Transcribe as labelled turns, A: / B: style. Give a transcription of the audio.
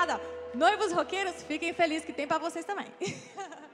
A: Obrigada. Noivos roqueiros, fiquem felizes que tem para vocês também.